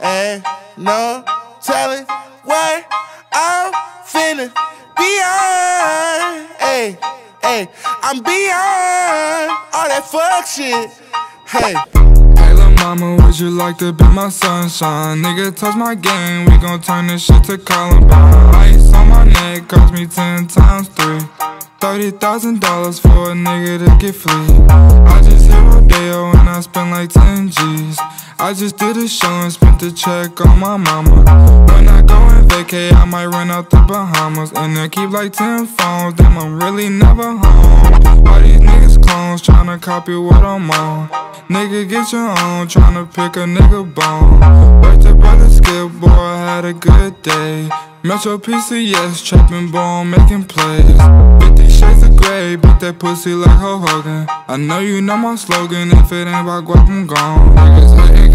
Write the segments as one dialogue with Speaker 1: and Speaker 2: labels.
Speaker 1: Ain't no telling what I'm finna beyond. Hey, hey, I'm beyond all that fuck shit. Hey.
Speaker 2: Hey, lil' mama, would you like to be my sunshine? Nigga, touch my game, we gon' turn this shit to Columbine. Ice on my neck cost me ten times three. Thirty thousand dollars for a nigga to get free. I just hit Rodeo and I spent like ten G's. I just did a show and spent the check on my mama. When I go and vacay, I might run out the Bahamas. And I keep like ten phones, damn, I'm really never home. Why these niggas clones tryna copy what I'm on? Nigga, get your own, tryna pick a nigga bone. Wait till brother skip, boy, I had a good day. Metro PCS, trapping bone, making plays. 50 shades of gray, beat that pussy like Hulk Hogan. I know you know my slogan, if it ain't about guap, I'm gone. Niggas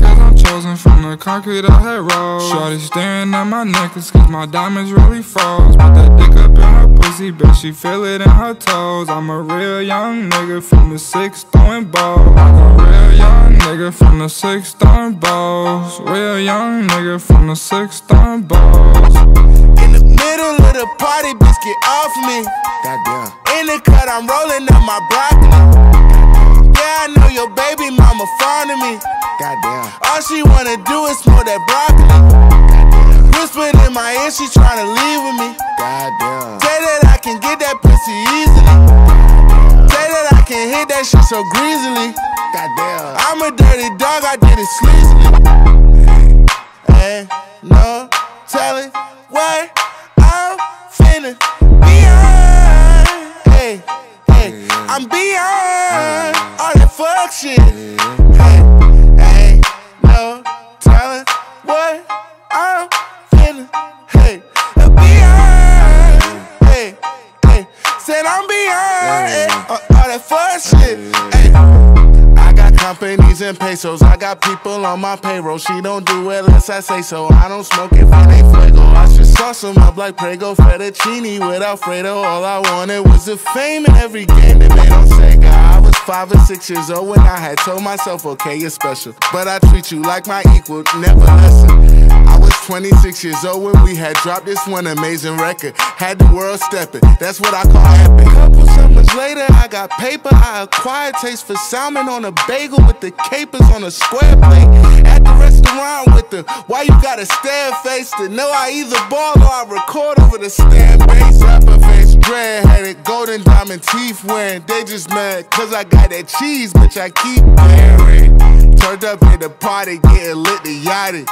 Speaker 2: chosen from the concrete I had rolled. Shorty staring at my necklace cause my diamonds really froze. Put that dick up in her pussy, bet she feel it in her toes. I'm a real young nigga from the six throwing balls. I'm a real young nigga from the six throwing balls. Real young nigga from the six throwing balls.
Speaker 1: In the middle of the party, bitch, get off me.
Speaker 3: Goddamn.
Speaker 1: In the cut, I'm rolling up my broccoli. I know your baby mama fond of me.
Speaker 3: Goddamn.
Speaker 1: All she wanna do is smoke that broccoli. Whispered in my ear, she tryna leave with me.
Speaker 3: Goddamn.
Speaker 1: Say that I can get that pussy easily. Say that I can hit that shit so greasily.
Speaker 3: Goddamn.
Speaker 1: I'm a dirty dog, I did it sleazily. Ain't no telling what I'm finna beyond. Hey, hey, I'm beyond shit. Hey, ain't no telling what I'm finna. Hey, beyond. Hey, hey, said I'm beyond eh, all that fuck shit. Hey. I got companies and pesos. I got people on my payroll. She don't do it unless I say so. I don't smoke if it ain't fuego. I sauce them up like Prego fettuccine with Alfredo. All I wanted was the fame in every game that made on Sega. I was five or six years old when I had told myself, okay, you're special. But I treat you like my equal, never lesser. I was 26 years old when we had dropped this one amazing record. Had the world stepping, that's what I call epic. Later, I got paper. I acquired taste for salmon on a bagel with the capers on a square plate. At the restaurant with the why you got a stare face to know I either ball or I record over the stand bass. Rapper face, dread headed, golden diamond teeth wearing. They just mad cause I got that cheese, bitch. I keep wearing. Turned up at the party, getting lit to yachty.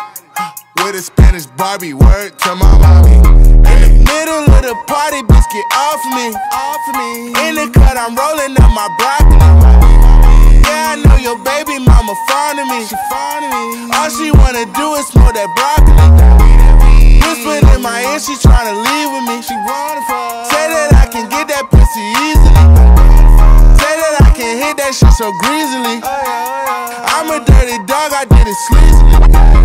Speaker 1: With a Spanish Barbie, word to my mommy. In the middle of the party, bitch, get off me. Off me. In the cut, I'm rolling up my broccoli. Yeah, I know your baby mama fond of me. She fond of me. All she wanna do is smoke that broccoli. Whispered in my ear, she tryna leave with me. She running for. Say that I can get that pussy easily. Say that I can hit that shit so greasily. I'm a dirty dog, I did it sleazily.